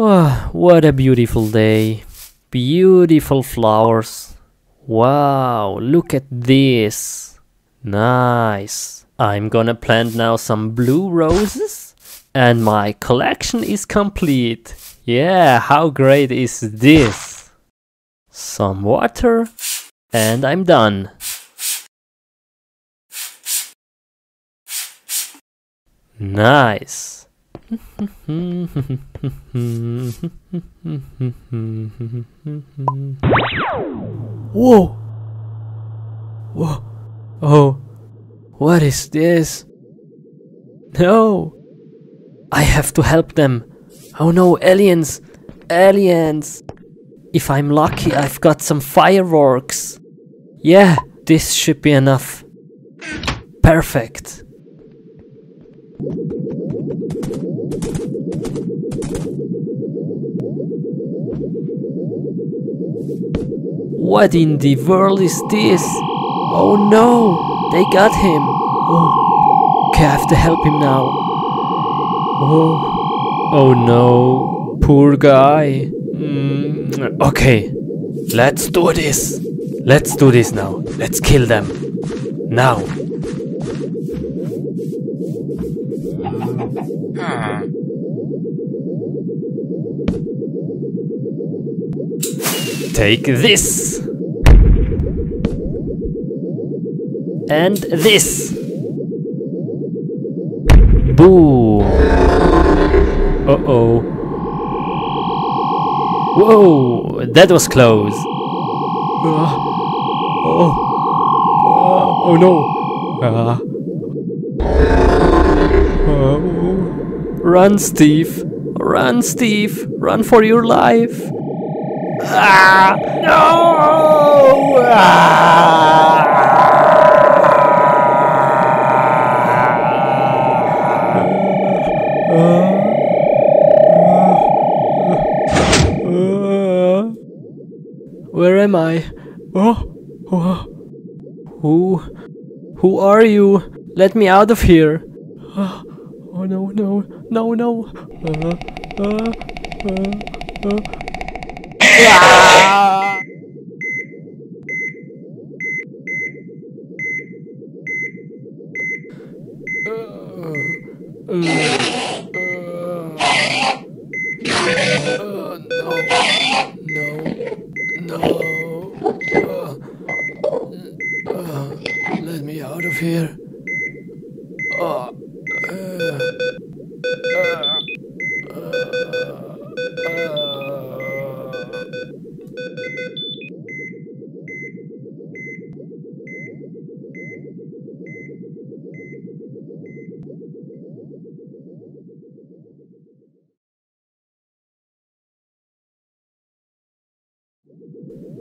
Oh, what a beautiful day. Beautiful flowers. Wow, look at this. Nice. I'm gonna plant now some blue roses and my collection is complete. Yeah, how great is this? Some water and I'm done. Nice. Whoa! Whoa! Oh, what is this? No! I have to help them. Oh no, aliens! Aliens! If I'm lucky, I've got some fireworks. Yeah, this should be enough. Perfect. What in the world is this? Oh no, they got him. Oh, okay, I have to help him now. Oh, oh no, poor guy. Mm, okay, let's do this. Let's do this now. Let's kill them. Now. Take this. And this. Boom. Uh-oh. Whoa, that was close. Uh, oh. Uh, oh no. Uh. Uh, run, Steve. Run, Steve. Run for your life. Ah, no! Where am I? Oh, oh, who, who are you? Let me out of here! Oh, oh no, no, no, no! Uh, uh, uh, uh. Ah! Let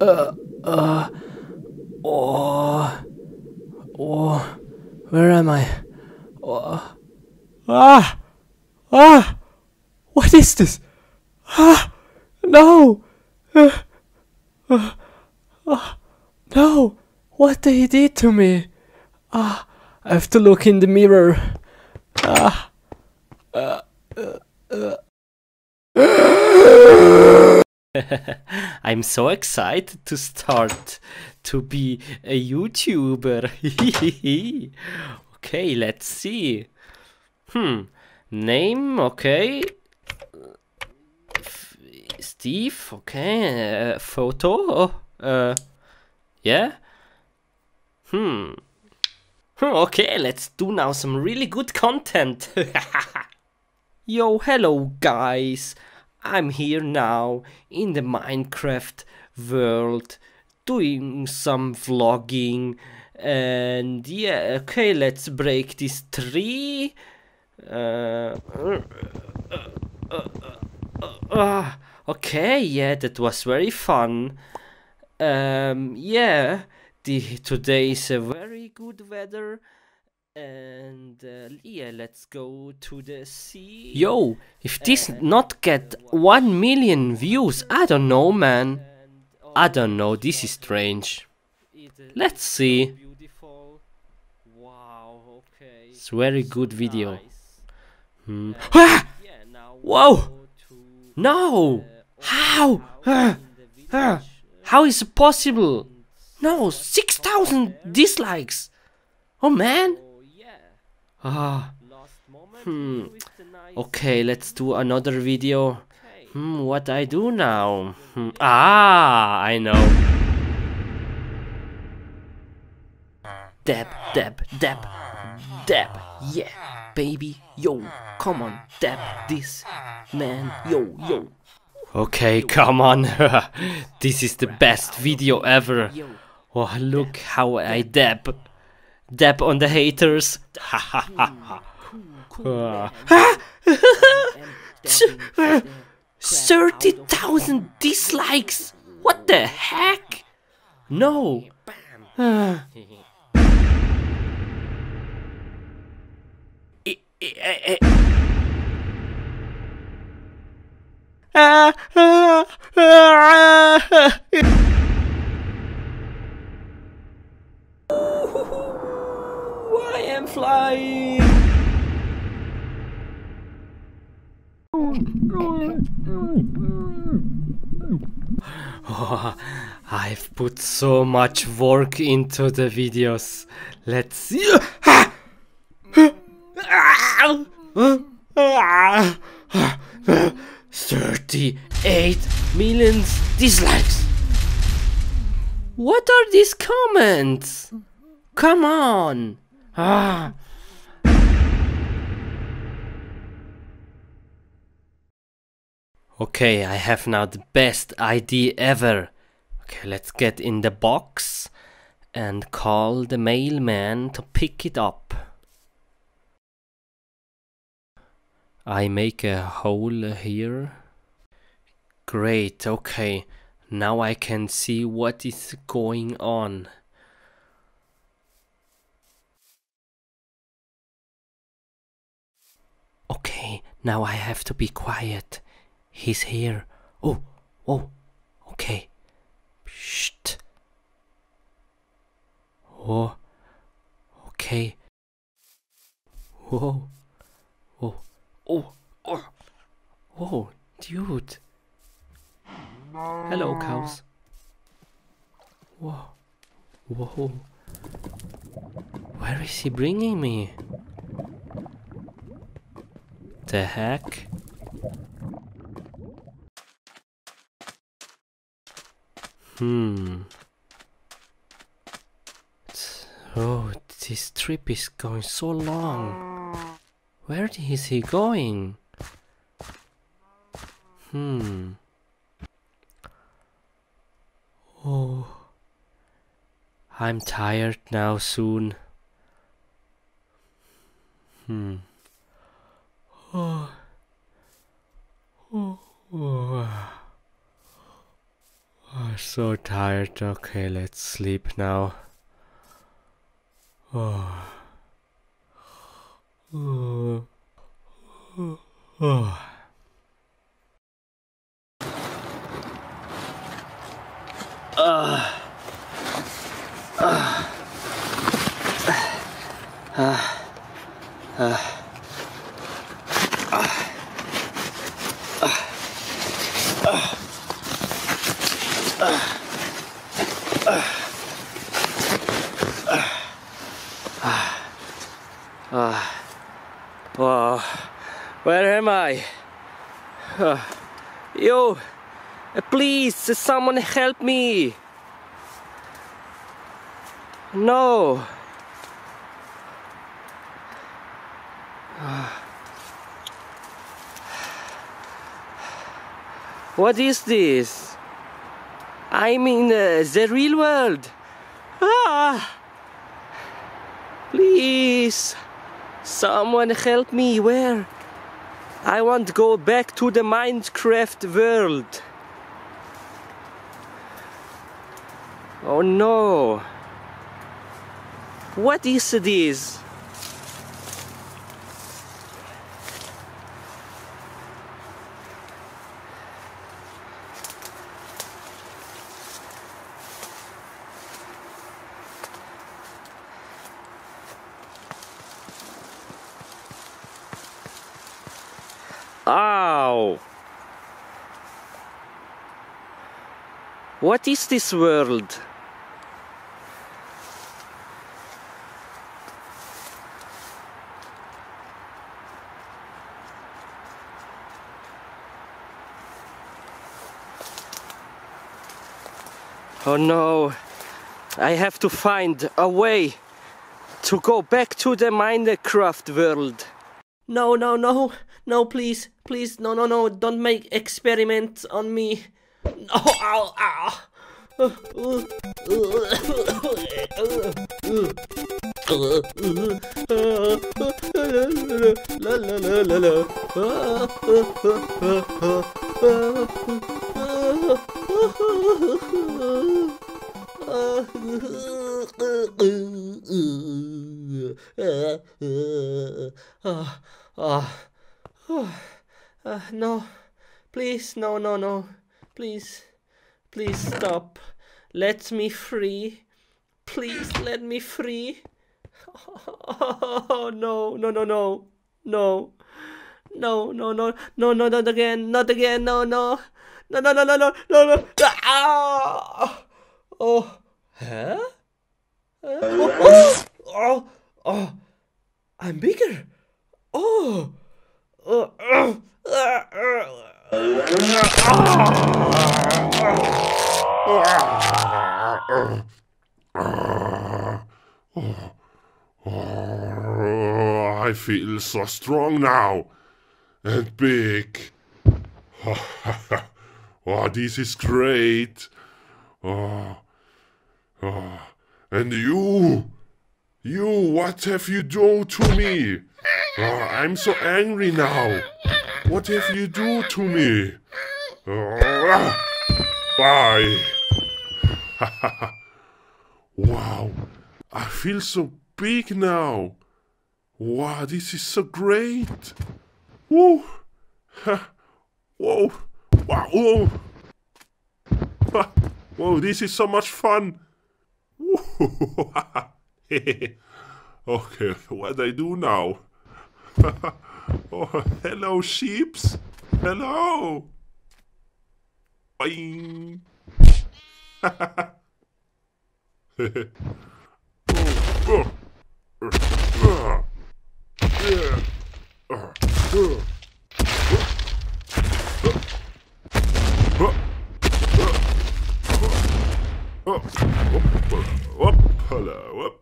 uh, uh, oh, oh, where am I? Oh, ah, ah, what is this? Ah, no, uh, uh, uh, no, what did to me? Ah, I have to look in the mirror. Ah, uh, uh, uh. I'm so excited to start to be a YouTuber. okay, let's see. Hmm, name, okay. F Steve, okay. Uh, photo, uh, yeah. Hmm. Hmm, okay, let's do now some really good content. Yo, hello guys. I'm here now in the Minecraft world doing some vlogging and yeah okay let's break this tree. Uh, uh, uh, okay yeah that was very fun. Um, yeah the today is a very good weather and uh, yeah let's go to the sea yo if this not get 1 million views i don't know man i don't know this is strange let's see Wow, okay. it's very good video hmm. ah! whoa No! How? Uh, uh, how is it possible? No, 6,000 dislikes! Oh man! Ah. Hmm. Okay, let's do another video. Hmm, what I do now? Hmm. Ah, I know. Dab, dab, dab, dab. Yeah, baby, yo, come on, dab this, man, yo, yo. Okay, come on. this is the best video ever. Oh, look how I dab. Dab on the haters. Ha ha ha ha. 30,000 dislikes! What the heck? No! I I've put so much work into the videos. Let's see. 38 million dislikes. What are these comments? Come on. Ah. Okay, I have now the best idea ever. Okay, let's get in the box and call the mailman to pick it up. I make a hole here. Great, okay. Now I can see what is going on. Okay, now I have to be quiet. He's here. Oh, oh, okay. Shh. Oh, okay. Whoa, oh, oh, oh, oh, dude. Hello, cows. Whoa, whoa. Where is he bringing me? The heck? Hmm. Oh, this trip is going so long. Where is he going? Hmm. Oh. I'm tired now soon. Hmm. Oh. Oh. oh. Oh, so tired. Okay, let's sleep now. Oh. Oh. Oh. oh. Uh. Uh. Uh. Uh. Where am I? Uh, yo, please, someone help me. No. Uh, what is this? I'm in uh, the real world. Ah! Please, someone help me. Where? I want to go back to the Minecraft world. Oh no. What is this? Ow! What is this world? Oh no, I have to find a way to go back to the Minecraft world. No, no, no, no, please, please, no, no, no, don't make experiments on me. Oh, ow, ow. Please, no, no, no. Please, please stop. Let me free. Please let me free. Oh, no, no, no, no. No. No, no, no, no, no, not again, not again, no, no. No, no, no, no, no, no, no. Ah! Oh. Huh? Uh, oh, oh, oh, oh, I'm bigger. Oh, oh, oh, oh, oh. I feel so strong now and big. oh, this is great. Oh, Oh, and you, you, what have you done to me? Oh, I'm so angry now. What have you do to me? Bye. wow, I feel so big now. Wow, this is so great. Whoa. Whoa. Wow. Whoa. Whoa, this is so much fun. okay, what I do now? Oh, hello, sheeps. Hello. Boing. oh, oh. Oh, hello,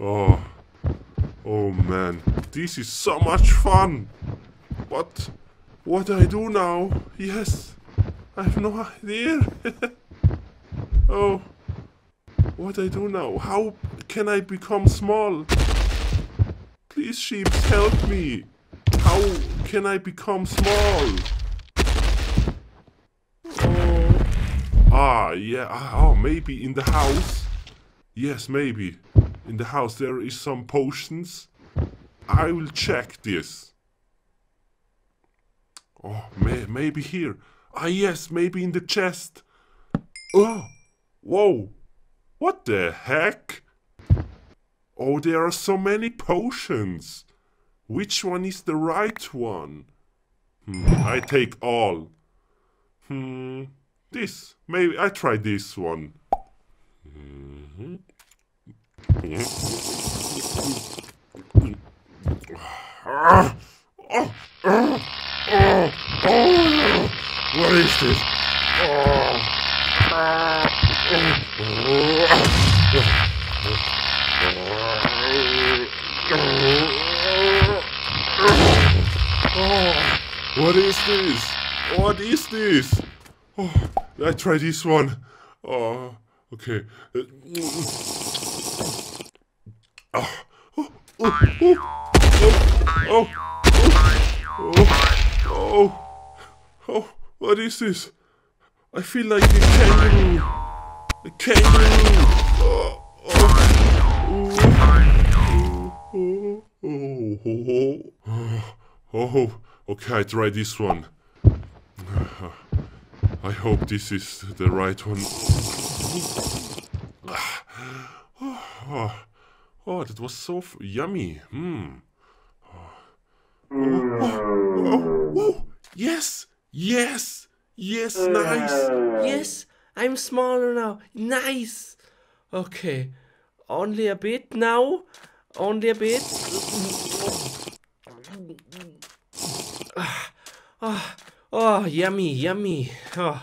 oh, oh man, this is so much fun. What, what do I do now? Yes, I have no idea. oh, what I do now? How can I become small? Please, sheep, help me. How can I become small? Ah, yeah. Ah, oh, maybe in the house. Yes, maybe. In the house there is some potions. I will check this. Oh, may maybe here. Ah, yes, maybe in the chest. Oh, whoa. What the heck? Oh, there are so many potions. Which one is the right one? Hmm, I take all. Hmm. This. Maybe I try this one. Mm -hmm. What is this? what is this? What is this? Oh, I try this one. Oh, okay. Oh, oh, oh, oh, oh, oh, oh, what is this? I feel like a kangaroo. A kangaroo. Oh, oh, oh, oh, oh, oh, okay, I try this one. I hope this is the right one. Oh, oh that was so yummy. Hmm. Oh, oh, oh, yes, Yes! Yes, nice! Yes, I'm smaller now. Nice. Okay, only a bit now. Only a bit. Ah, ah, oh, yummy, yummy. Oh.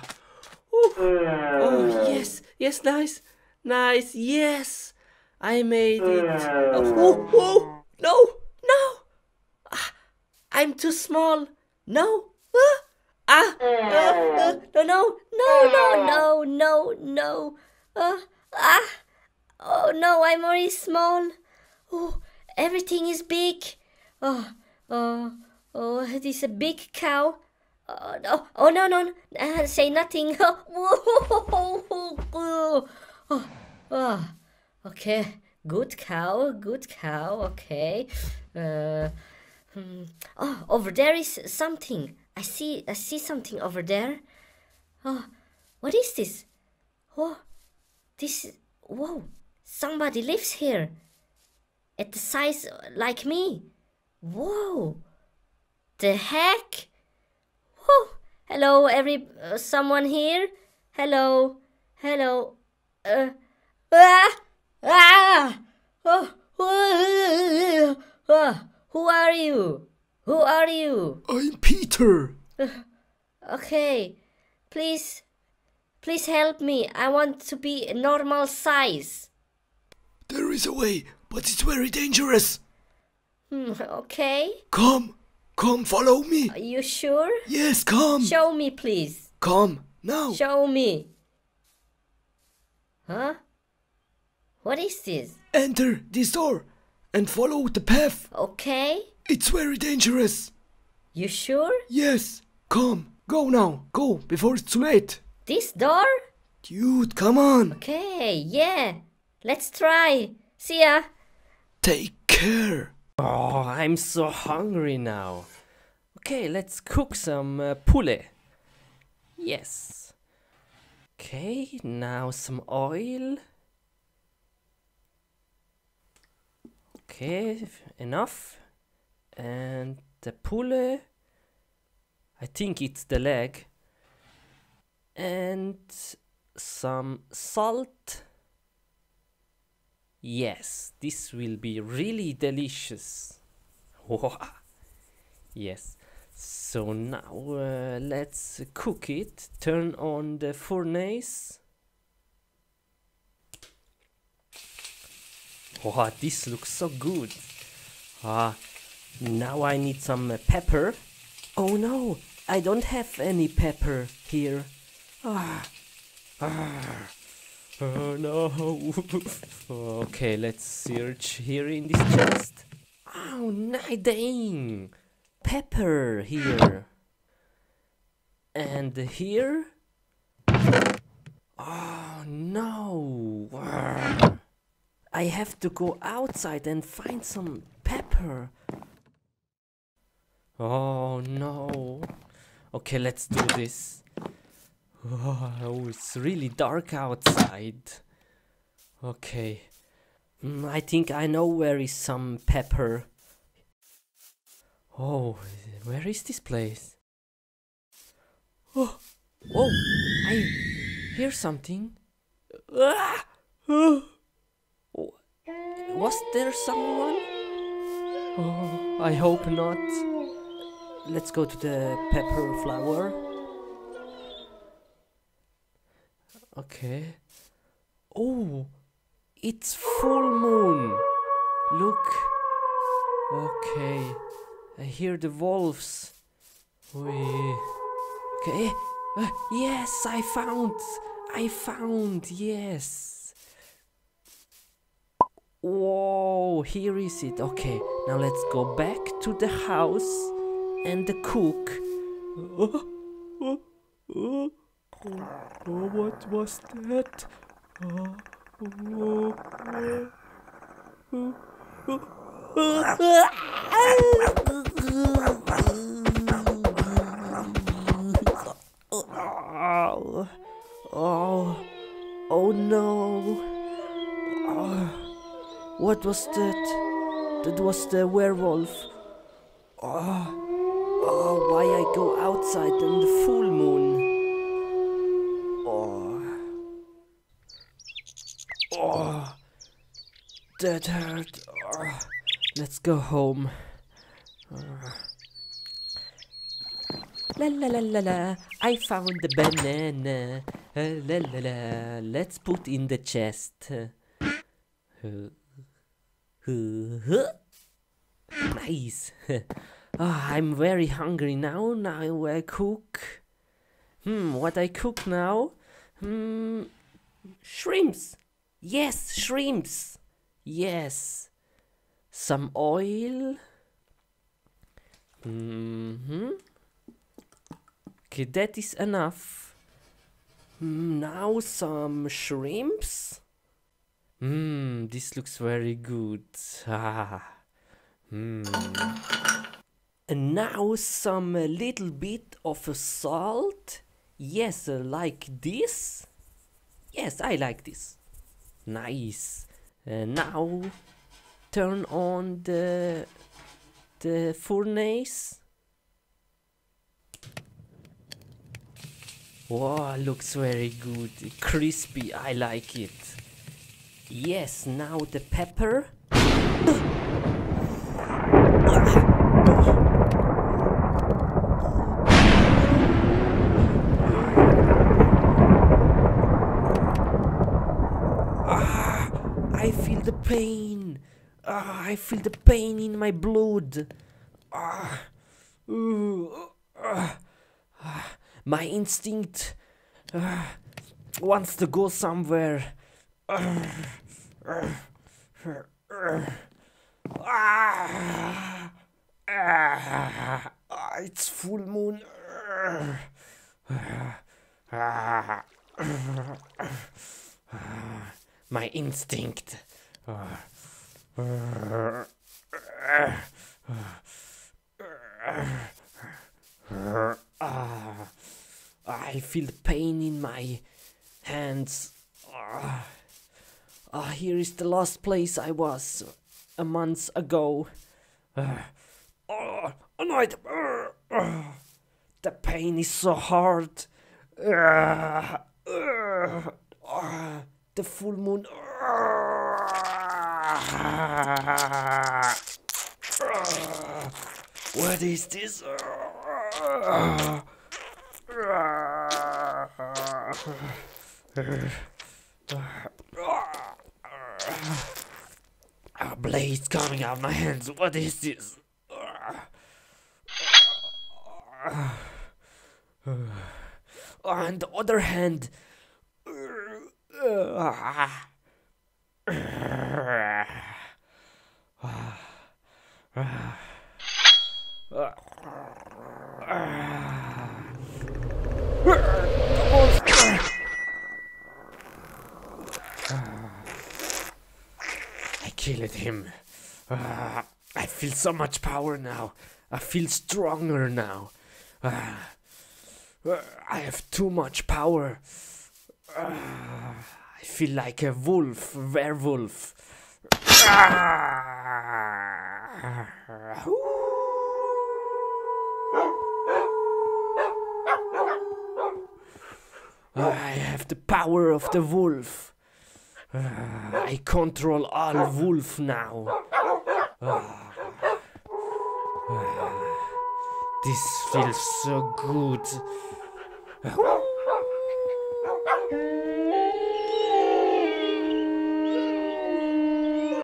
Oh, yes, yes, nice, nice, yes. I made it. Oh, oh, oh, no, no. Ah, I'm too small. No. Ah. Ah, uh, uh, no, no, no, no, no, no, no. Uh, ah, oh no, I'm already small. Oh, everything is big. Oh, oh, oh, it is a big cow. Oh, no, oh, no, no, uh, say nothing. Oh, okay, good cow, good cow, okay. Uh, hmm. Oh, over there is something. I see I see something over there. Oh, what is this? Oh, this whoa, somebody lives here. At the size like me. Whoa. The heck? Whoa. Hello, every uh, someone here? Hello. Hello. Uh ah ah oh, oh, who are you? Who are you? I'm Peter. Okay, please, please help me. I want to be a normal size. There is a way, but it's very dangerous. Hmm, okay. Come, come, follow me. Are you sure? Yes, come. Show me, please. Come, now. Show me. Huh? What is this? Enter this door and follow the path. Okay. It's very dangerous. You sure? Yes, come, go now, go before it's too late. This door? Dude, come on. Okay, yeah. Let's try. See ya. Take care. Oh, I'm so hungry now. Okay, let's cook some uh, poulet. Yes. Okay, now some oil. Okay, enough. And the poulet. I think it's the leg. And some salt. Yes, this will be really delicious. yes. So now uh, let's cook it. Turn on the furnace. Wow, this looks so good. Ah, now I need some uh, pepper. Oh no, I don't have any pepper here. Ah, ah. Oh no. okay, let's search here in this chest. Oh, no, dang. Pepper here. And here? Oh no. I have to go outside and find some pepper. Oh no. Okay, let's do this. Oh, it's really dark outside. Okay. Mm, I think I know where is some pepper. Oh, where is this place? Oh, oh, I hear something. Ah! Oh. Was there someone? Oh, I hope not. Let's go to the pepper flower. Okay. Oh, it's full moon. Look. Okay. I hear the wolves. Oi. Okay. Uh, yes, I found. I found. Yes. Whoa, here is it. Okay, now let's go back to the house and the cook. Oh, oh, oh. What was that? Oh, What was that? That was the werewolf. Oh, oh why I go outside in the full moon. Oh. Oh. That hurt. Oh. Let's go home. La la la la la. I found the banana. Uh, la la la. Let's put in the chest. Uh, nice. Ah, I'm very hungry now. Now I cook. Hmm, what I cook now? Hmm, shrimps. Yes, shrimps. Yes. Some oil. hmm Okay, that is enough. Hmm, now some shrimps. Hmm, this looks very good. Ah. Hmm. And now some little bit of salt. Yes, like this. Yes, I like this. Nice. Uh, now turn on the the furnace. Wow, looks very good. Crispy, I like it. Yes, now the pepper. Ah, I feel the pain. Ah, I feel the pain in my blood. Ah, ooh, ah, ah, my instinct ah, wants to go somewhere. It's full moon. Ah, ah, ah, my instinct. Ah, Ah, I feel the pain in my hands. Ah, ah, here is the last place I was a month ago. Ah, oh, no, it, ah, the pain is so hard. Ah, ah, ah, the full moon. Ah, ah, what is this? A coming out of my hands. What is this? On the other hand, I killed him. Ah, I feel so much power now. I feel stronger now. Ah, ah, I have too much power. I feel like a wolf, werewolf. I have the power of the wolf. I control all wolf now. Ah. Ah. This feels so good.